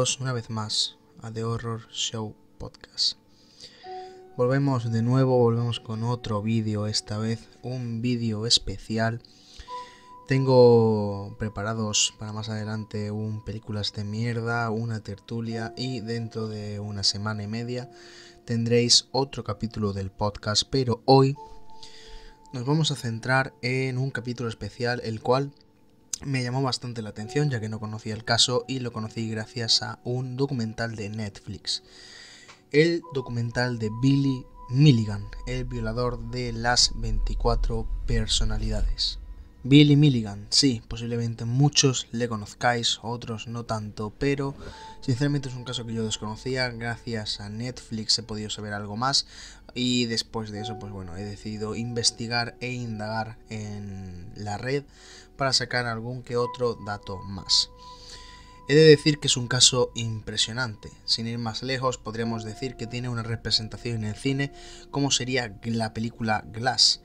Una vez más a The Horror Show Podcast. Volvemos de nuevo, volvemos con otro vídeo, esta vez un vídeo especial. Tengo preparados para más adelante un películas de mierda, una tertulia y dentro de una semana y media tendréis otro capítulo del podcast, pero hoy nos vamos a centrar en un capítulo especial el cual me llamó bastante la atención ya que no conocía el caso y lo conocí gracias a un documental de Netflix. El documental de Billy Milligan, el violador de las 24 personalidades. Billy Milligan, sí, posiblemente muchos le conozcáis, otros no tanto, pero sinceramente es un caso que yo desconocía, gracias a Netflix he podido saber algo más y después de eso pues bueno, he decidido investigar e indagar en la red para sacar algún que otro dato más. He de decir que es un caso impresionante. Sin ir más lejos, podríamos decir que tiene una representación en el cine como sería la película Glass,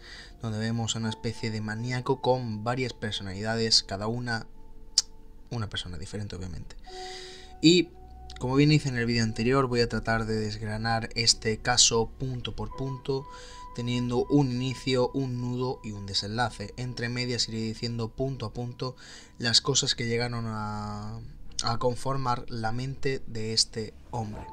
donde vemos a una especie de maníaco con varias personalidades, cada una una persona diferente obviamente. Y como bien hice en el vídeo anterior, voy a tratar de desgranar este caso punto por punto, teniendo un inicio, un nudo y un desenlace. Entre medias iré diciendo punto a punto las cosas que llegaron a, a conformar la mente de este hombre.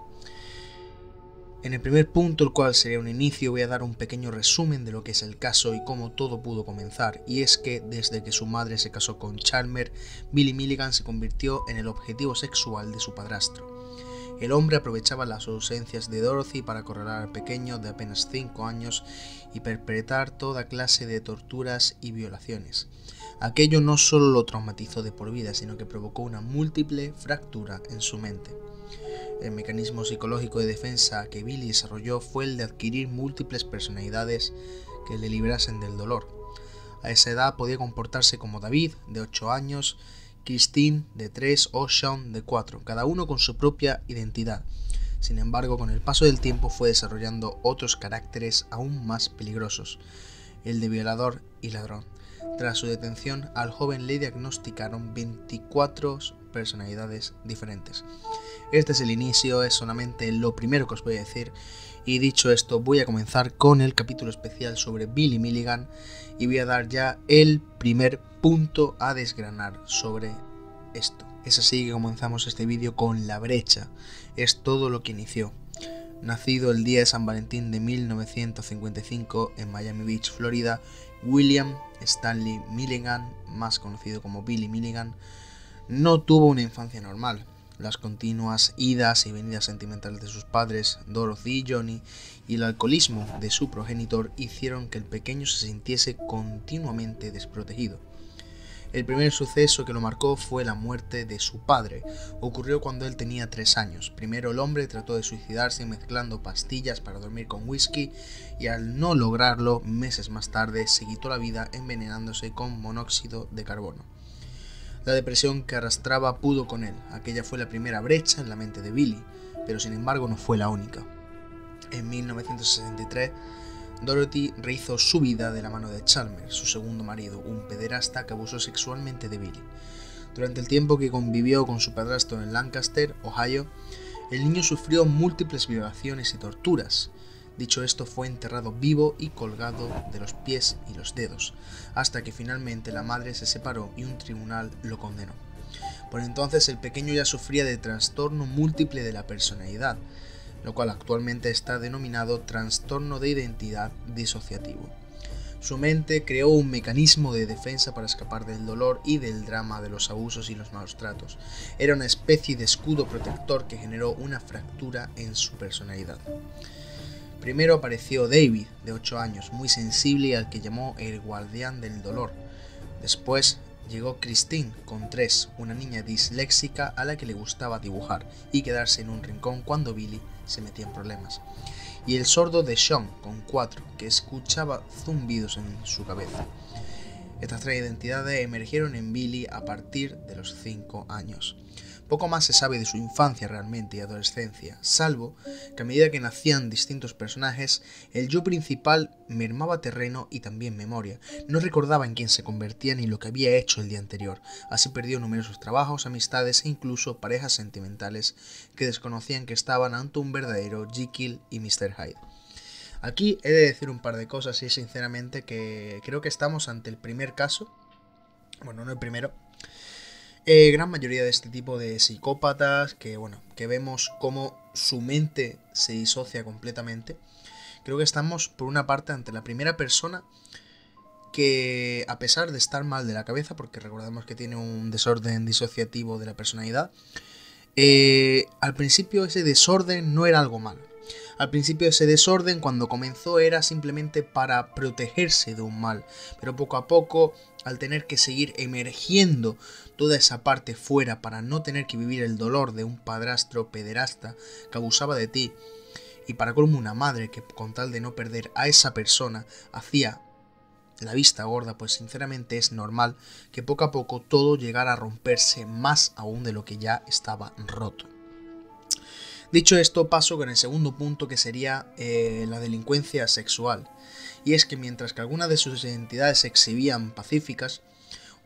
En el primer punto, el cual sería un inicio, voy a dar un pequeño resumen de lo que es el caso y cómo todo pudo comenzar, y es que desde que su madre se casó con Chalmer, Billy Milligan se convirtió en el objetivo sexual de su padrastro. El hombre aprovechaba las ausencias de Dorothy para acorralar al pequeño de apenas 5 años y perpetrar toda clase de torturas y violaciones. Aquello no solo lo traumatizó de por vida, sino que provocó una múltiple fractura en su mente. El mecanismo psicológico de defensa que Billy desarrolló fue el de adquirir múltiples personalidades que le librasen del dolor. A esa edad podía comportarse como David, de 8 años, Christine, de 3 o Sean, de 4, cada uno con su propia identidad. Sin embargo, con el paso del tiempo fue desarrollando otros caracteres aún más peligrosos, el de violador y ladrón. Tras su detención, al joven le diagnosticaron 24 personalidades diferentes. Este es el inicio, es solamente lo primero que os voy a decir. Y dicho esto, voy a comenzar con el capítulo especial sobre Billy Milligan y voy a dar ya el primer punto a desgranar sobre esto. Es así que comenzamos este vídeo con la brecha. Es todo lo que inició. Nacido el día de San Valentín de 1955 en Miami Beach, Florida, William Stanley Milligan, más conocido como Billy Milligan, no tuvo una infancia normal. Las continuas idas y venidas sentimentales de sus padres, Dorothy y Johnny, y el alcoholismo de su progenitor hicieron que el pequeño se sintiese continuamente desprotegido. El primer suceso que lo marcó fue la muerte de su padre. Ocurrió cuando él tenía tres años. Primero el hombre trató de suicidarse mezclando pastillas para dormir con whisky y al no lograrlo, meses más tarde se quitó la vida envenenándose con monóxido de carbono. La depresión que arrastraba pudo con él. Aquella fue la primera brecha en la mente de Billy, pero sin embargo no fue la única. En 1963, Dorothy rehizo su vida de la mano de Chalmers, su segundo marido, un pederasta que abusó sexualmente de Billy. Durante el tiempo que convivió con su padrastro en Lancaster, Ohio, el niño sufrió múltiples violaciones y torturas, Dicho esto, fue enterrado vivo y colgado de los pies y los dedos, hasta que finalmente la madre se separó y un tribunal lo condenó. Por entonces el pequeño ya sufría de trastorno múltiple de la personalidad, lo cual actualmente está denominado trastorno de identidad disociativo. Su mente creó un mecanismo de defensa para escapar del dolor y del drama de los abusos y los malos tratos. Era una especie de escudo protector que generó una fractura en su personalidad. Primero apareció David, de 8 años, muy sensible y al que llamó el guardián del dolor. Después llegó Christine, con 3, una niña disléxica a la que le gustaba dibujar y quedarse en un rincón cuando Billy se metía en problemas. Y el sordo de Sean, con 4, que escuchaba zumbidos en su cabeza. Estas tres identidades emergieron en Billy a partir de los 5 años. Poco más se sabe de su infancia realmente y adolescencia, salvo que a medida que nacían distintos personajes, el yo principal mermaba terreno y también memoria. No recordaba en quién se convertía ni lo que había hecho el día anterior. Así perdió numerosos trabajos, amistades e incluso parejas sentimentales que desconocían que estaban ante un verdadero Jekyll y Mr. Hyde. Aquí he de decir un par de cosas y sinceramente que creo que estamos ante el primer caso, bueno, no el primero, eh, gran mayoría de este tipo de psicópatas que, bueno, que vemos cómo su mente se disocia completamente. Creo que estamos, por una parte, ante la primera persona que, a pesar de estar mal de la cabeza, porque recordamos que tiene un desorden disociativo de la personalidad, eh, al principio ese desorden no era algo malo. Al principio ese desorden cuando comenzó era simplemente para protegerse de un mal, pero poco a poco, al tener que seguir emergiendo toda esa parte fuera para no tener que vivir el dolor de un padrastro pederasta que abusaba de ti, y para colmo una madre que con tal de no perder a esa persona hacía la vista gorda, pues sinceramente es normal que poco a poco todo llegara a romperse más aún de lo que ya estaba roto. Dicho esto, paso con el segundo punto que sería eh, la delincuencia sexual. Y es que mientras que algunas de sus identidades se exhibían pacíficas,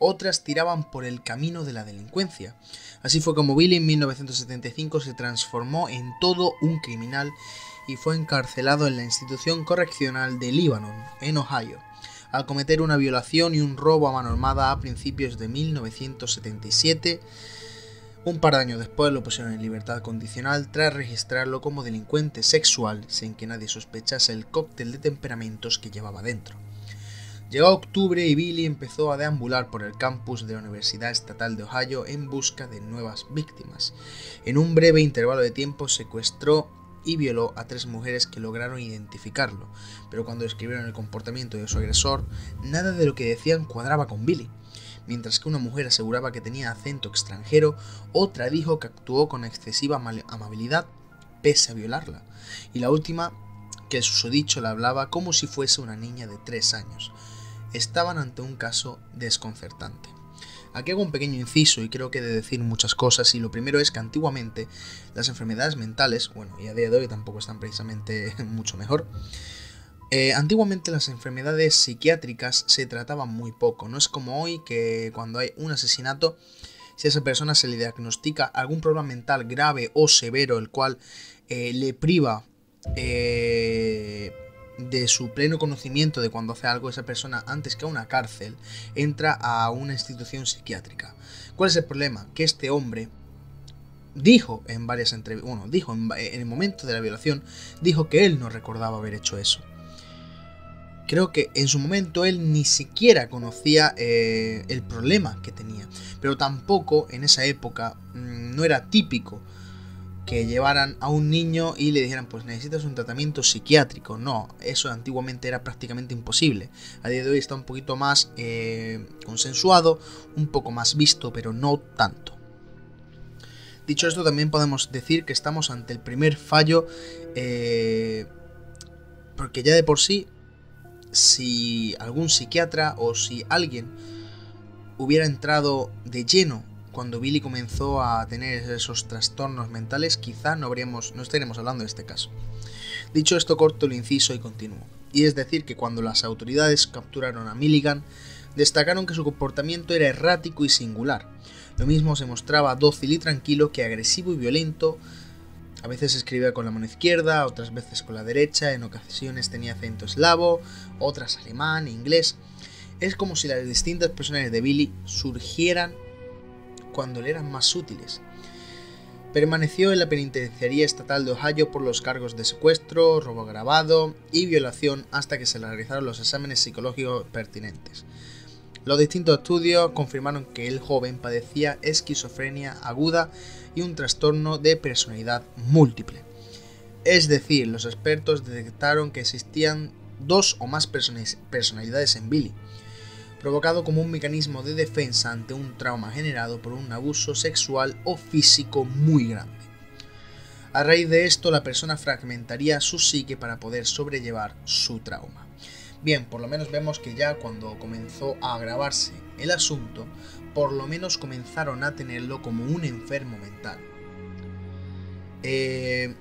otras tiraban por el camino de la delincuencia. Así fue como Billy en 1975 se transformó en todo un criminal y fue encarcelado en la institución correccional de Libanon, en Ohio, al cometer una violación y un robo a mano armada a principios de 1977 un par de años después lo pusieron en libertad condicional tras registrarlo como delincuente sexual sin que nadie sospechase el cóctel de temperamentos que llevaba dentro. Llegó octubre y Billy empezó a deambular por el campus de la Universidad Estatal de Ohio en busca de nuevas víctimas. En un breve intervalo de tiempo secuestró y violó a tres mujeres que lograron identificarlo, pero cuando describieron el comportamiento de su agresor, nada de lo que decían cuadraba con Billy. Mientras que una mujer aseguraba que tenía acento extranjero, otra dijo que actuó con excesiva amabilidad pese a violarla. Y la última, que el susodicho la hablaba como si fuese una niña de tres años. Estaban ante un caso desconcertante. Aquí hago un pequeño inciso y creo que he de decir muchas cosas y lo primero es que antiguamente las enfermedades mentales, bueno, y a día de hoy tampoco están precisamente mucho mejor, eh, antiguamente las enfermedades psiquiátricas se trataban muy poco, no es como hoy que cuando hay un asesinato, si a esa persona se le diagnostica algún problema mental grave o severo, el cual eh, le priva eh, de su pleno conocimiento de cuando hace algo, esa persona antes que a una cárcel entra a una institución psiquiátrica. ¿Cuál es el problema? Que este hombre dijo en varias entrevistas, bueno, dijo en el momento de la violación, dijo que él no recordaba haber hecho eso creo que en su momento él ni siquiera conocía eh, el problema que tenía. Pero tampoco en esa época mm, no era típico que llevaran a un niño y le dijeran pues necesitas un tratamiento psiquiátrico. No, eso antiguamente era prácticamente imposible. A día de hoy está un poquito más eh, consensuado, un poco más visto, pero no tanto. Dicho esto, también podemos decir que estamos ante el primer fallo, eh, porque ya de por sí si algún psiquiatra o si alguien hubiera entrado de lleno cuando Billy comenzó a tener esos trastornos mentales, quizá no, habríamos, no estaríamos hablando de este caso. Dicho esto, corto el inciso y continúo. Y es decir, que cuando las autoridades capturaron a Milligan, destacaron que su comportamiento era errático y singular. Lo mismo se mostraba dócil y tranquilo que agresivo y violento, a veces escribía con la mano izquierda, otras veces con la derecha, en ocasiones tenía acento eslavo, otras alemán, inglés. Es como si las distintas personalidades de Billy surgieran cuando le eran más útiles. Permaneció en la penitenciaría estatal de Ohio por los cargos de secuestro, robo agravado y violación hasta que se le realizaron los exámenes psicológicos pertinentes. Los distintos estudios confirmaron que el joven padecía esquizofrenia aguda y un trastorno de personalidad múltiple. Es decir, los expertos detectaron que existían dos o más personalidades en Billy, provocado como un mecanismo de defensa ante un trauma generado por un abuso sexual o físico muy grande. A raíz de esto, la persona fragmentaría su psique para poder sobrellevar su trauma. Bien, por lo menos vemos que ya cuando comenzó a agravarse el asunto, por lo menos comenzaron a tenerlo como un enfermo mental. Eh,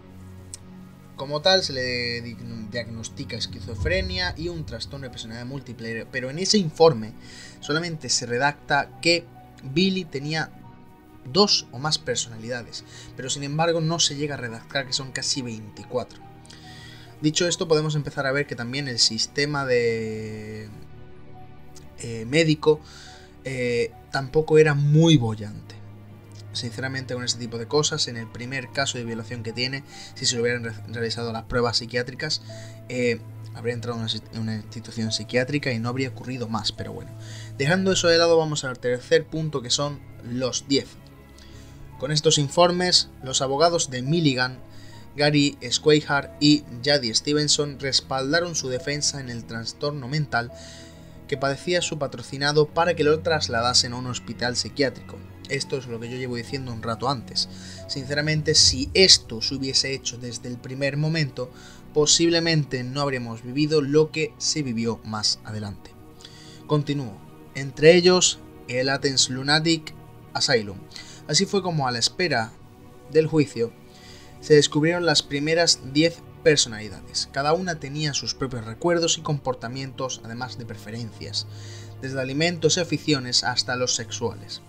como tal, se le diagnostica esquizofrenia y un trastorno de personalidad múltiple, pero en ese informe solamente se redacta que Billy tenía dos o más personalidades, pero sin embargo no se llega a redactar que son casi 24. Dicho esto, podemos empezar a ver que también el sistema de eh, médico eh, tampoco era muy bollante. Sinceramente, con ese tipo de cosas, en el primer caso de violación que tiene, si se hubieran realizado las pruebas psiquiátricas, eh, habría entrado en una institución psiquiátrica y no habría ocurrido más, pero bueno. Dejando eso de lado, vamos al tercer punto que son los 10. Con estos informes, los abogados de Milligan, Gary Squayhart y Jaddy Stevenson respaldaron su defensa en el trastorno mental que padecía su patrocinado para que lo trasladasen a un hospital psiquiátrico. Esto es lo que yo llevo diciendo un rato antes. Sinceramente, si esto se hubiese hecho desde el primer momento, posiblemente no habríamos vivido lo que se vivió más adelante. Continúo. Entre ellos, el Athens Lunatic Asylum, Así fue como a la espera del juicio se descubrieron las primeras 10 personalidades. Cada una tenía sus propios recuerdos y comportamientos, además de preferencias, desde alimentos y aficiones hasta los sexuales.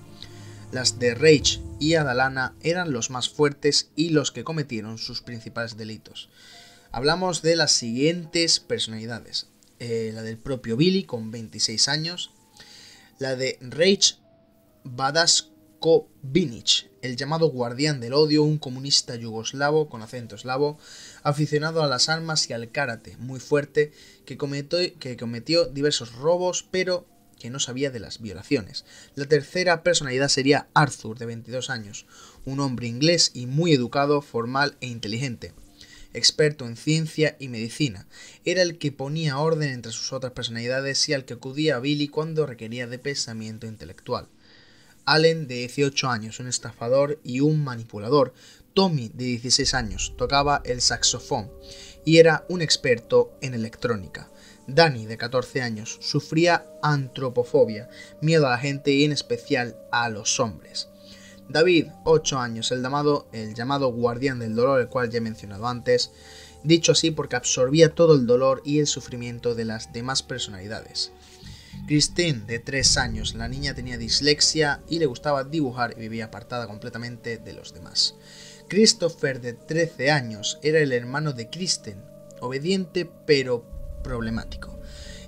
Las de Rage y Adalana eran los más fuertes y los que cometieron sus principales delitos. Hablamos de las siguientes personalidades. Eh, la del propio Billy con 26 años, la de Rage Badass Vinic, el llamado guardián del odio, un comunista yugoslavo con acento eslavo, aficionado a las armas y al karate, muy fuerte, que cometió, que cometió diversos robos, pero que no sabía de las violaciones. La tercera personalidad sería Arthur, de 22 años, un hombre inglés y muy educado, formal e inteligente, experto en ciencia y medicina. Era el que ponía orden entre sus otras personalidades y al que acudía a Billy cuando requería de pensamiento intelectual. Allen, de 18 años, un estafador y un manipulador. Tommy, de 16 años, tocaba el saxofón y era un experto en electrónica. Danny, de 14 años, sufría antropofobia, miedo a la gente y en especial a los hombres. David, 8 años, el llamado, el llamado guardián del dolor, el cual ya he mencionado antes, dicho así porque absorbía todo el dolor y el sufrimiento de las demás personalidades. Christine, de 3 años, la niña tenía dislexia y le gustaba dibujar y vivía apartada completamente de los demás. Christopher, de 13 años, era el hermano de Kristen, obediente pero problemático.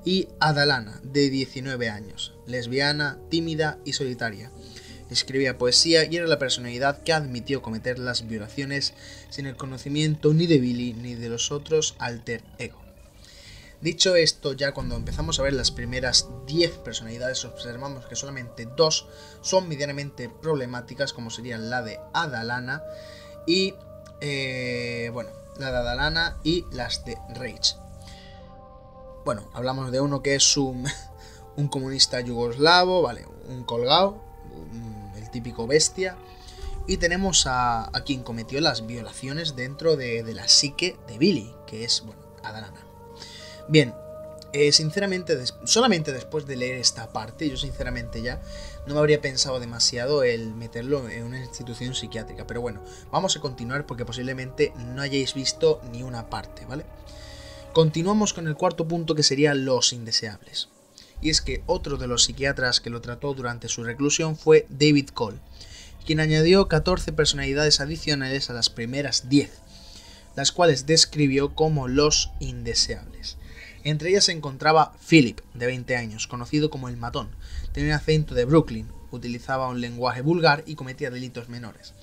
Y Adalana, de 19 años, lesbiana, tímida y solitaria. Escribía poesía y era la personalidad que admitió cometer las violaciones sin el conocimiento ni de Billy ni de los otros alter ego. Dicho esto, ya cuando empezamos a ver las primeras 10 personalidades, observamos que solamente dos son medianamente problemáticas, como serían la de Adalana y, eh, bueno, la de Adalana y las de Rage. Bueno, hablamos de uno que es un, un comunista yugoslavo, vale, un colgado, el típico bestia. Y tenemos a, quien cometió las violaciones dentro de, de la psique de Billy, que es, bueno, Adalana. Bien, eh, sinceramente, solamente después de leer esta parte, yo sinceramente ya no me habría pensado demasiado el meterlo en una institución psiquiátrica. Pero bueno, vamos a continuar porque posiblemente no hayáis visto ni una parte, ¿vale? Continuamos con el cuarto punto que sería los indeseables. Y es que otro de los psiquiatras que lo trató durante su reclusión fue David Cole, quien añadió 14 personalidades adicionales a las primeras 10, las cuales describió como los indeseables. Entre ellas se encontraba Philip, de 20 años, conocido como el matón. Tenía un acento de Brooklyn, utilizaba un lenguaje vulgar y cometía delitos menores.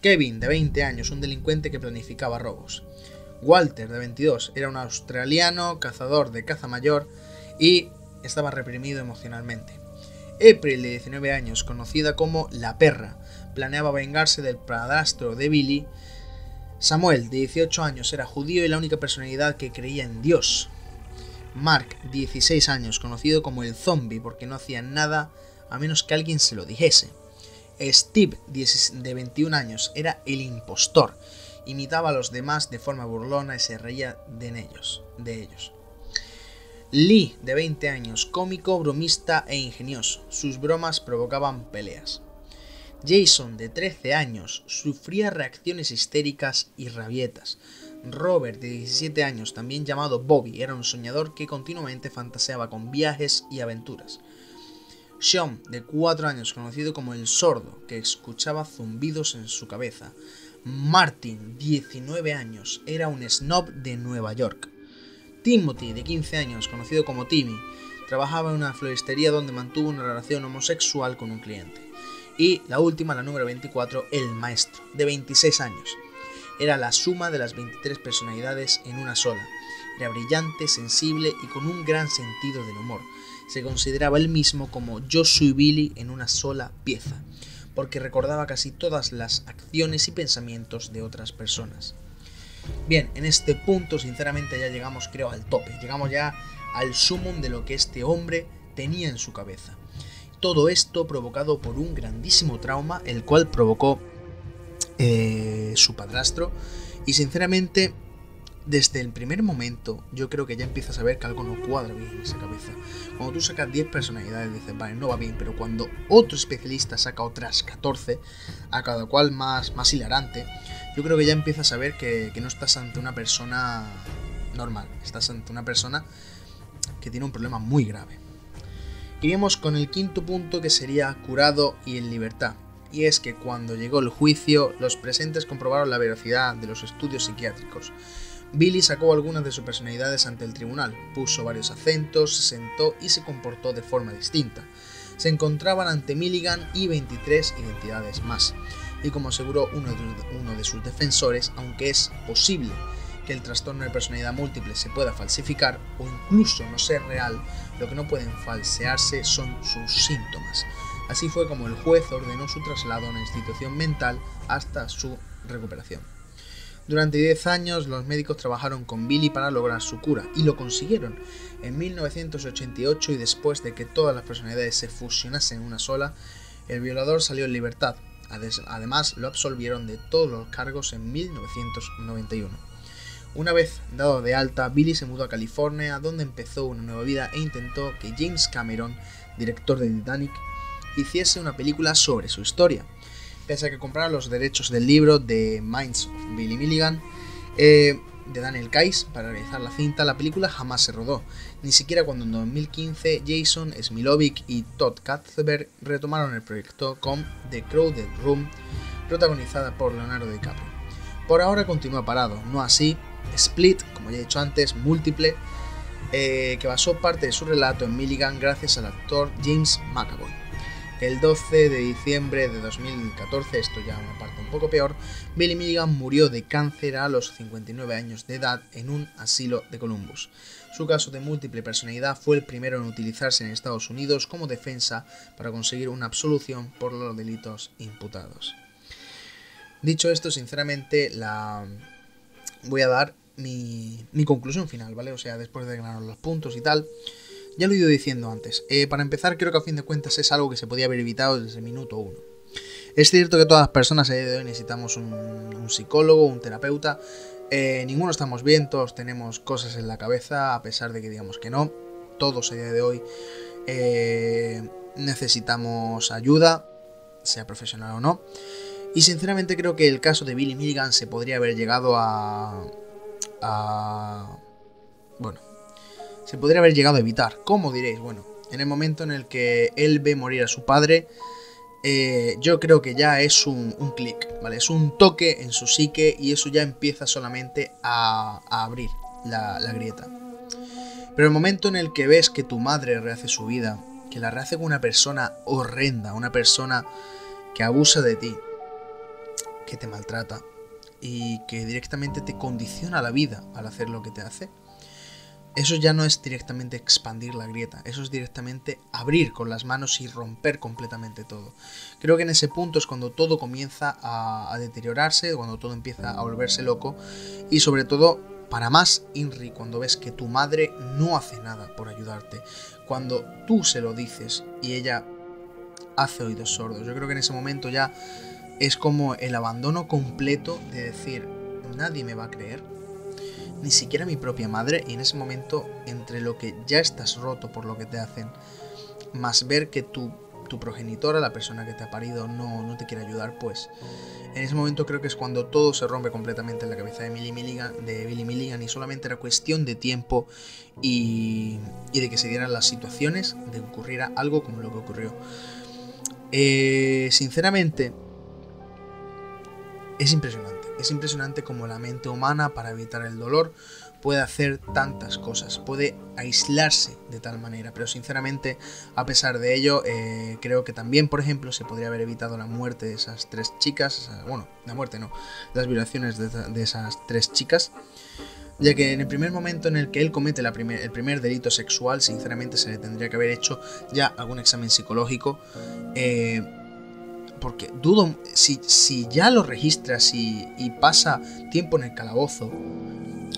Kevin, de 20 años, un delincuente que planificaba robos. Walter, de 22, era un australiano, cazador de caza mayor y estaba reprimido emocionalmente. April, de 19 años, conocida como La Perra, planeaba vengarse del padrastro de Billy. Samuel, de 18 años, era judío y la única personalidad que creía en Dios. Mark, 16 años, conocido como el zombie porque no hacía nada a menos que alguien se lo dijese. Steve, de 21 años, era el impostor. Imitaba a los demás de forma burlona y se reía de ellos. De ellos. Lee, de 20 años, cómico, bromista e ingenioso. Sus bromas provocaban peleas. Jason, de 13 años, sufría reacciones histéricas y rabietas. Robert, de 17 años, también llamado Bobby, era un soñador que continuamente fantaseaba con viajes y aventuras. Sean, de 4 años, conocido como el sordo, que escuchaba zumbidos en su cabeza. Martin, 19 años, era un snob de Nueva York. Timothy, de 15 años, conocido como Timmy, trabajaba en una floristería donde mantuvo una relación homosexual con un cliente. Y la última, la número 24, el maestro, de 26 años. Era la suma de las 23 personalidades en una sola. Era brillante, sensible y con un gran sentido del humor. Se consideraba él mismo como yo soy Billy en una sola pieza, porque recordaba casi todas las acciones y pensamientos de otras personas. Bien, en este punto sinceramente ya llegamos creo al tope, llegamos ya al sumum de lo que este hombre tenía en su cabeza. Todo esto provocado por un grandísimo trauma, el cual provocó eh, su padrastro. Y sinceramente, desde el primer momento, yo creo que ya empiezas a ver que algo no cuadra bien en esa cabeza. Cuando tú sacas 10 personalidades, dices, vale, no va bien, pero cuando otro especialista saca otras 14, a cada cual más, más hilarante, yo creo que ya empiezas a ver que, que no estás ante una persona normal, estás ante una persona que tiene un problema muy grave. Iríamos con el quinto punto que sería curado y en libertad. Y es que cuando llegó el juicio, los presentes comprobaron la veracidad de los estudios psiquiátricos. Billy sacó algunas de sus personalidades ante el tribunal, puso varios acentos, se sentó y se comportó de forma distinta. Se encontraban ante Milligan y 23 identidades más. Y como aseguró uno de, sus defensores, aunque es posible que el trastorno de personalidad múltiple se pueda falsificar o incluso no ser real, lo que no pueden falsearse son sus síntomas. Así fue como el juez ordenó su traslado a una institución mental hasta su recuperación. Durante 10 años los médicos trabajaron con Billy para lograr su cura y lo consiguieron. En 1988 y después de que todas las personalidades se fusionasen en una sola, el violador salió en libertad. Además lo absolvieron de todos los cargos en 1991. Una vez dado de alta, Billy se mudó a California, donde empezó una nueva vida e intentó que James Cameron, director de Titanic, hiciese una película sobre su historia. Pese a que comprara los derechos del libro de Minds of Billy Milligan eh, de Daniel Kais para realizar la cinta, la película jamás se rodó, ni siquiera cuando en 2015 Jason Smilovic y Todd Katzberg retomaron el proyecto con The Crowded Room, protagonizada por Leonardo DiCaprio. Por ahora continúa parado, no así Split, como ya he dicho antes, múltiple, eh, que basó parte de su relato en Milligan gracias al actor James McAvoy. El 12 de diciembre de 2014, esto ya una parte un poco peor, Billy Milligan murió de cáncer a los 59 años de edad en un asilo de Columbus. Su caso de múltiple personalidad fue el primero en utilizarse en Estados Unidos como defensa para conseguir una absolución por los delitos imputados. Dicho esto, sinceramente, la voy a dar mi, conclusión final, ¿vale? O sea, después de ganar los puntos y tal. Ya lo he ido diciendo antes. Eh, para empezar, creo que a fin de cuentas es algo que se podía haber evitado desde el minuto uno. Es cierto que todas las personas a día de hoy necesitamos un, psicólogo, un terapeuta. Eh, ninguno estamos bien, todos tenemos cosas en la cabeza, a pesar de que digamos que no. Todos a día de hoy eh, necesitamos ayuda, sea profesional o no. Y sinceramente creo que el caso de Billy Milligan se podría haber llegado a, bueno, se podría haber llegado a evitar. ¿Cómo diréis? Bueno, en el momento en el que él ve morir a su padre, eh, yo creo que ya es un, clic, ¿vale? Es un toque en su psique y eso ya empieza solamente a, abrir la, la, grieta. Pero el momento en el que ves que tu madre rehace su vida, que la rehace con una persona horrenda, una persona que abusa de ti, que te maltrata, y que directamente te condiciona la vida al hacer lo que te hace, eso ya no es directamente expandir la grieta, eso es directamente abrir con las manos y romper completamente todo. Creo que en ese punto es cuando todo comienza a, deteriorarse, cuando todo empieza a volverse loco y sobre todo, para más, Inri, cuando ves que tu madre no hace nada por ayudarte, cuando tú se lo dices y ella hace oídos sordos. Yo creo que en ese momento ya es como el abandono completo de decir, nadie me va a creer, ni siquiera mi propia madre, y en ese momento, entre lo que ya estás roto por lo que te hacen, más ver que tu, tu progenitora, la persona que te ha parido, no, no te quiere ayudar, pues en ese momento creo que es cuando todo se rompe completamente en la cabeza de, Billy Milligan, de Billy Milligan y solamente era cuestión de tiempo y, y, de que se dieran las situaciones de que ocurriera algo como lo que ocurrió. Eh, sinceramente, es impresionante. Es impresionante como la mente humana, para evitar el dolor, puede hacer tantas cosas, puede aislarse de tal manera, pero sinceramente, a pesar de ello, eh, creo que también, por ejemplo, se podría haber evitado la muerte de esas tres chicas, bueno, la muerte no, las violaciones de, esas tres chicas, ya que en el primer momento en el que él comete el primer delito sexual, sinceramente se le tendría que haber hecho ya algún examen psicológico. Eh, porque dudo, si, si, ya lo registras y, pasa tiempo en el calabozo,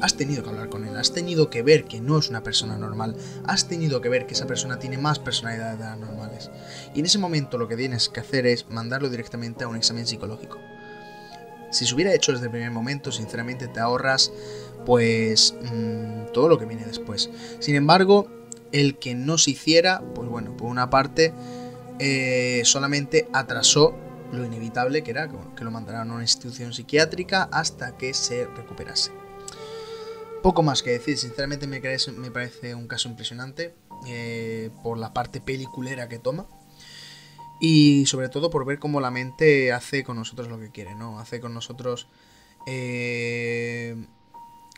has tenido que hablar con él, has tenido que ver que no es una persona normal, has tenido que ver que esa persona tiene más personalidades de las normales. Y en ese momento lo que tienes que hacer es mandarlo directamente a un examen psicológico. Si se hubiera hecho desde el primer momento, sinceramente te ahorras pues mmm, todo lo que viene después. Sin embargo, el que no se hiciera, pues bueno, por una parte, eh, solamente atrasó lo inevitable que era que lo mandaran a una institución psiquiátrica hasta que se recuperase. Poco más que decir, sinceramente me, parece un caso impresionante eh, por la parte peliculera que toma y sobre todo por ver cómo la mente hace con nosotros lo que quiere, ¿no? Hace con nosotros eh,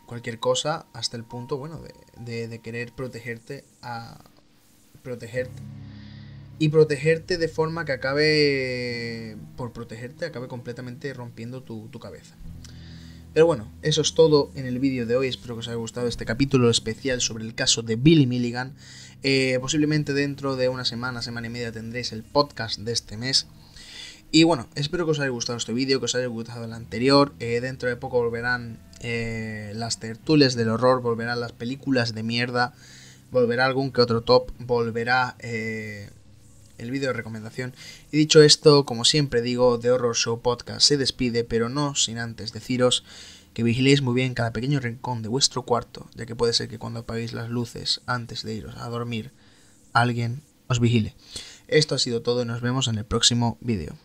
cualquier cosa hasta el punto, bueno, de, de, querer protegerte a protegerte y protegerte de forma que acabe por protegerte acabe completamente rompiendo tu, cabeza. Pero bueno, eso es todo en el vídeo de hoy. Espero que os haya gustado este capítulo especial sobre el caso de Billy Milligan. Eh, posiblemente dentro de una semana, semana y media tendréis el podcast de este mes. Y bueno, espero que os haya gustado este vídeo, que os haya gustado el anterior. Eh, dentro de poco volverán eh, las tertulias del horror, volverán las películas de mierda, volverá algún que otro top, volverá el vídeo de recomendación. Y dicho esto, como siempre digo, The Horror Show Podcast se despide, pero no sin antes deciros que vigiléis muy bien cada pequeño rincón de vuestro cuarto, ya que puede ser que cuando apaguéis las luces antes de iros a dormir, alguien os vigile. Esto ha sido todo y nos vemos en el próximo vídeo.